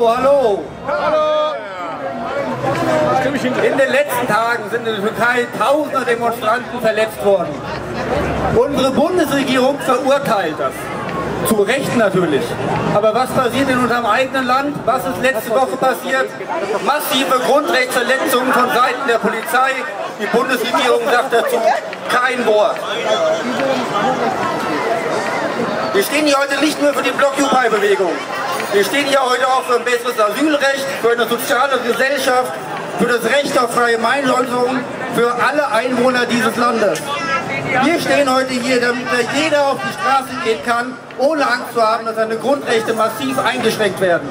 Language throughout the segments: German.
Hallo, hallo. Hallo. In den letzten Tagen sind in der Türkei tausende Demonstranten verletzt worden. Unsere Bundesregierung verurteilt das. Zu Recht natürlich. Aber was passiert in unserem eigenen Land? Was ist letzte Woche passiert? Massive Grundrechtsverletzungen von Seiten der Polizei. Die Bundesregierung sagt dazu kein Wort. Wir stehen hier heute nicht nur für die Blockupy-Bewegung. Wir stehen hier heute auch für ein besseres Asylrecht, für eine soziale Gesellschaft, für das Recht auf freie Meinungsäußerung, für alle Einwohner dieses Landes. Wir stehen heute hier, damit jeder auf die Straße gehen kann, ohne Angst zu haben, dass seine Grundrechte massiv eingeschränkt werden.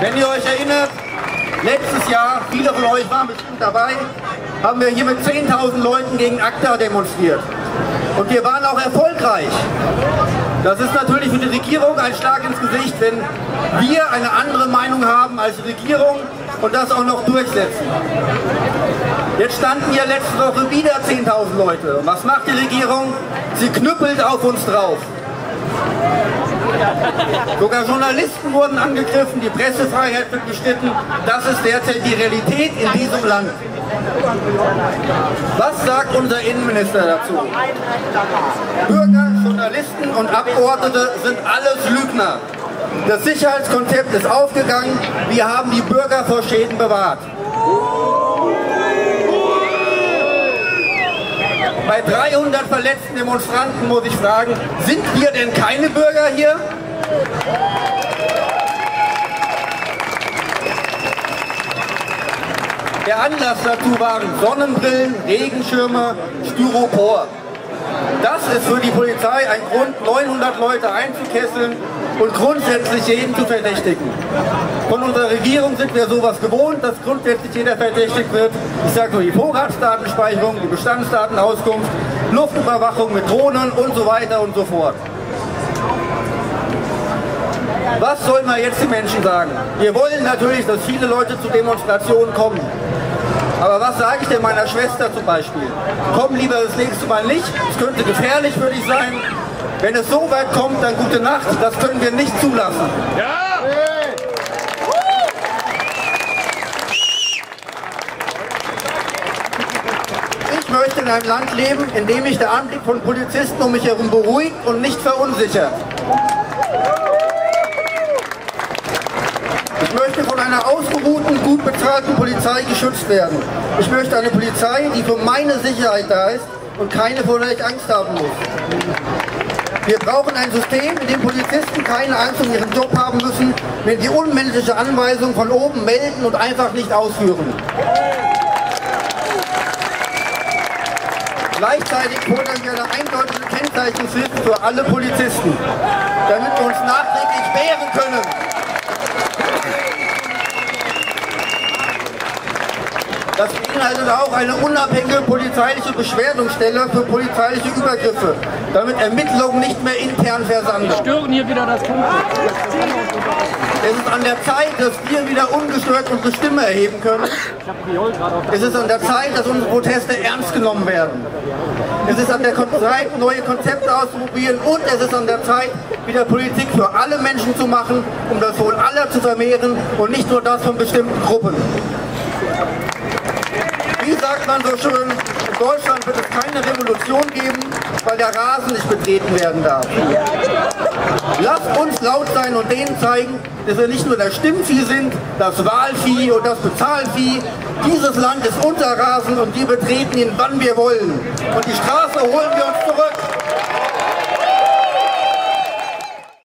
Wenn ihr euch erinnert, letztes Jahr, viele von euch waren bestimmt dabei, haben wir hier mit 10.000 Leuten gegen ACTA demonstriert. Und wir waren auch erfolgreich. Das ist natürlich für die Regierung ein Schlag ins Gesicht, wenn wir eine andere Meinung haben als die Regierung und das auch noch durchsetzen. Jetzt standen hier letzte Woche wieder 10.000 Leute. Und was macht die Regierung? Sie knüppelt auf uns drauf. Sogar Journalisten wurden angegriffen, die Pressefreiheit wird beschnitten. Das ist derzeit die Realität in diesem Land. Was sagt unser Innenminister dazu? Bürger, Journalisten und Abgeordnete sind alles Lügner. Das Sicherheitskonzept ist aufgegangen. Wir haben die Bürger vor Schäden bewahrt. Bei 300 verletzten Demonstranten muss ich fragen, sind wir denn keine Bürger hier? Der Anlass dazu waren Sonnenbrillen, Regenschirme, Styropor. Das ist für die Polizei ein Grund, 900 Leute einzukesseln und grundsätzlich jeden zu verdächtigen. Von unserer Regierung sind wir sowas gewohnt, dass grundsätzlich jeder verdächtigt wird. Ich sage nur die Vorratsdatenspeicherung, die Bestandsdatenauskunft, Luftüberwachung mit Drohnen und so weiter und so fort. Was sollen wir jetzt die Menschen sagen? Wir wollen natürlich, dass viele Leute zu Demonstrationen kommen. Aber was sage ich denn meiner Schwester zum Beispiel? Komm lieber das nächste Mal nicht, es könnte gefährlich für dich sein. Wenn es so weit kommt, dann gute Nacht, das können wir nicht zulassen. Ja! Ich möchte in einem Land leben, in dem mich der Anblick von Polizisten um mich herum beruhigt und nicht verunsichert. Ich möchte von einer ausgeruhten, gut bezahlten Polizei geschützt werden. Ich möchte eine Polizei, die für meine Sicherheit da ist und keine, vor der Angst haben muss. Wir brauchen ein System, in dem Polizisten keine Angst um ihren Job haben müssen, wenn sie unmännliche Anweisungen von oben melden und einfach nicht ausführen. Gleichzeitig fordern wir eine eindeutige Kennzeichnungshilfe für alle Polizisten, damit wir uns nachträglich wehren können. Das beinhaltet auch eine unabhängige polizeiliche Beschwerdungsstelle für polizeiliche Übergriffe, damit Ermittlungen nicht mehr intern versanden. Wir stören hier wieder das Punkt. Es ist an der Zeit, dass wir wieder ungestört unsere Stimme erheben können. Es ist an der Zeit, dass unsere Proteste ernst genommen werden. Es ist an der Zeit, neue Konzepte auszuprobieren und es ist an der Zeit, wieder Politik für alle Menschen zu machen, um das Wohl aller zu vermehren und nicht nur das von bestimmten Gruppen. Sagt man so schön, in Deutschland wird es keine Revolution geben, weil der Rasen nicht betreten werden darf. Lasst uns laut sein und denen zeigen, dass wir nicht nur das Stimmvieh sind, das Wahlvieh und das Bezahlvieh. Dieses Land ist unser Rasen und wir betreten ihn, wann wir wollen. Und die Straße holen wir uns zurück.